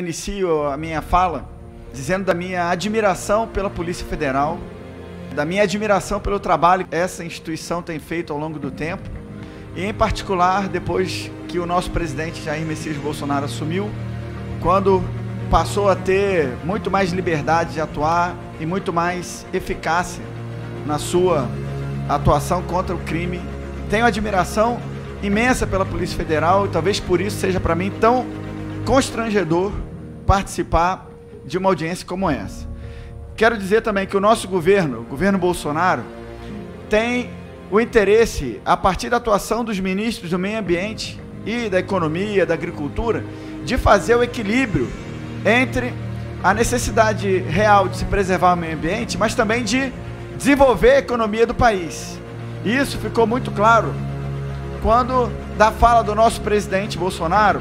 Inicio a minha fala dizendo da minha admiração pela Polícia Federal, da minha admiração pelo trabalho que essa instituição tem feito ao longo do tempo, e em particular depois que o nosso presidente Jair Messias Bolsonaro assumiu, quando passou a ter muito mais liberdade de atuar e muito mais eficácia na sua atuação contra o crime. Tenho admiração imensa pela Polícia Federal e talvez por isso seja para mim tão constrangedor participar de uma audiência como essa. Quero dizer também que o nosso governo, o governo Bolsonaro, tem o interesse, a partir da atuação dos ministros do meio ambiente e da economia, da agricultura, de fazer o equilíbrio entre a necessidade real de se preservar o meio ambiente, mas também de desenvolver a economia do país. Isso ficou muito claro quando, da fala do nosso presidente Bolsonaro,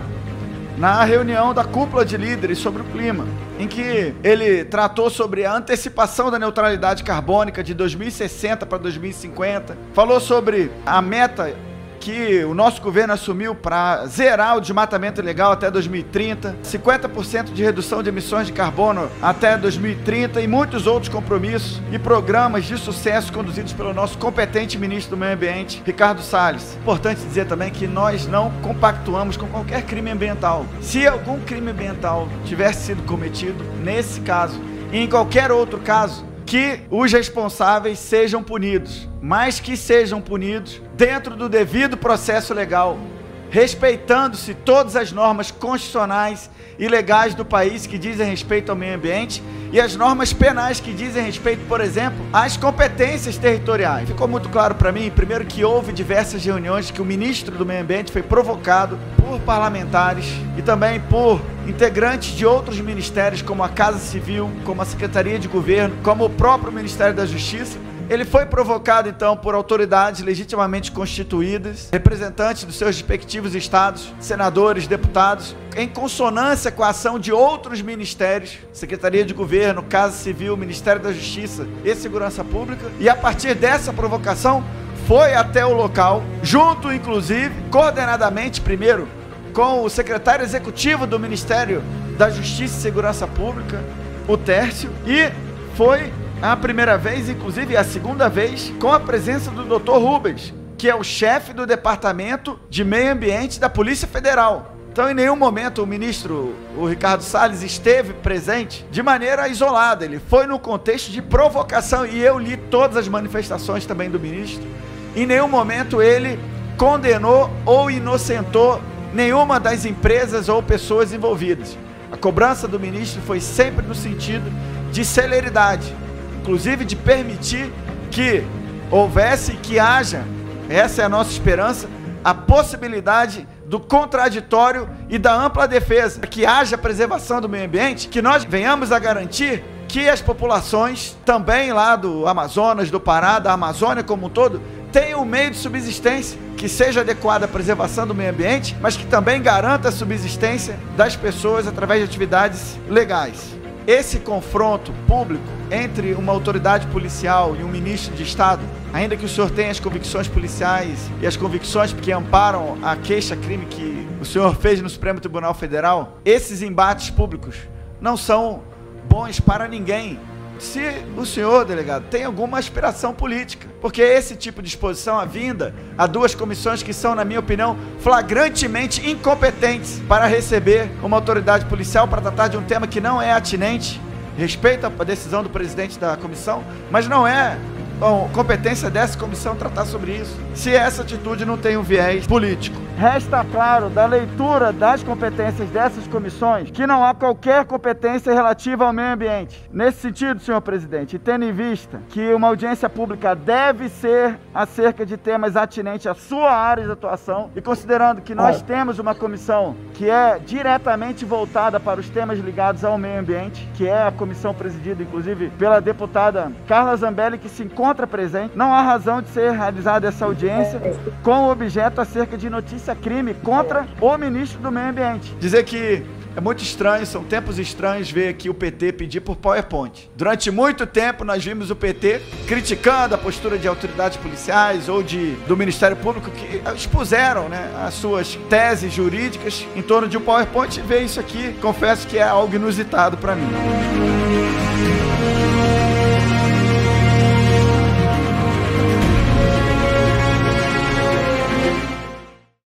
na reunião da cúpula de líderes sobre o clima, em que ele tratou sobre a antecipação da neutralidade carbônica de 2060 para 2050, falou sobre a meta que o nosso governo assumiu para zerar o desmatamento ilegal até 2030, 50% de redução de emissões de carbono até 2030 e muitos outros compromissos e programas de sucesso conduzidos pelo nosso competente ministro do Meio Ambiente, Ricardo Salles. Importante dizer também que nós não compactuamos com qualquer crime ambiental. Se algum crime ambiental tivesse sido cometido, nesse caso, e em qualquer outro caso, que os responsáveis sejam punidos, mas que sejam punidos dentro do devido processo legal, respeitando-se todas as normas constitucionais e legais do país que dizem respeito ao meio ambiente e as normas penais que dizem respeito, por exemplo, às competências territoriais. Ficou muito claro para mim, primeiro, que houve diversas reuniões que o ministro do Meio Ambiente foi provocado por parlamentares e também por integrantes de outros ministérios, como a Casa Civil, como a Secretaria de Governo, como o próprio Ministério da Justiça, ele foi provocado então por autoridades legitimamente constituídas, representantes dos seus respectivos estados, senadores, deputados, em consonância com a ação de outros ministérios, Secretaria de Governo, Casa Civil, Ministério da Justiça e Segurança Pública, e a partir dessa provocação foi até o local, junto inclusive, coordenadamente primeiro com o secretário executivo do Ministério da Justiça e Segurança Pública, o Tércio, e foi a primeira vez, inclusive a segunda vez, com a presença do Dr. Rubens, que é o chefe do Departamento de Meio Ambiente da Polícia Federal. Então, em nenhum momento o ministro, o Ricardo Salles, esteve presente de maneira isolada. Ele foi no contexto de provocação e eu li todas as manifestações também do ministro. Em nenhum momento ele condenou ou inocentou nenhuma das empresas ou pessoas envolvidas. A cobrança do ministro foi sempre no sentido de celeridade, inclusive de permitir que houvesse, que haja, essa é a nossa esperança, a possibilidade do contraditório e da ampla defesa, que haja preservação do meio ambiente, que nós venhamos a garantir que as populações também lá do Amazonas, do Pará, da Amazônia como um todo, tenham um meio de subsistência que seja adequado à preservação do meio ambiente, mas que também garanta a subsistência das pessoas através de atividades legais. Esse confronto público entre uma autoridade policial e um ministro de Estado, ainda que o senhor tenha as convicções policiais e as convicções que amparam a queixa-crime que o senhor fez no Supremo Tribunal Federal, esses embates públicos não são bons para ninguém se o senhor, delegado, tem alguma aspiração política. Porque esse tipo de exposição, a vinda a duas comissões que são, na minha opinião, flagrantemente incompetentes para receber uma autoridade policial para tratar de um tema que não é atinente, respeita a decisão do presidente da comissão, mas não é Bom, competência dessa comissão tratar sobre isso. Se essa atitude não tem um viés político. Resta claro da leitura das competências dessas comissões que não há qualquer competência relativa ao meio ambiente. Nesse sentido, senhor presidente, tendo em vista que uma audiência pública deve ser acerca de temas atinentes à sua área de atuação e considerando que nós temos uma comissão que é diretamente voltada para os temas ligados ao meio ambiente, que é a comissão presidida inclusive pela deputada Carla Zambelli, que se encontra presente, não há razão de ser realizada essa audiência com o objeto acerca de notícia crime contra o ministro do Meio Ambiente. Dizer que É muito estranho, são tempos estranhos ver aqui o PT pedir por PowerPoint. Durante muito tempo nós vimos o PT criticando a postura de autoridades policiais ou de, do Ministério Público que expuseram né, as suas teses jurídicas em torno de um PowerPoint e ver isso aqui, confesso que é algo inusitado para mim.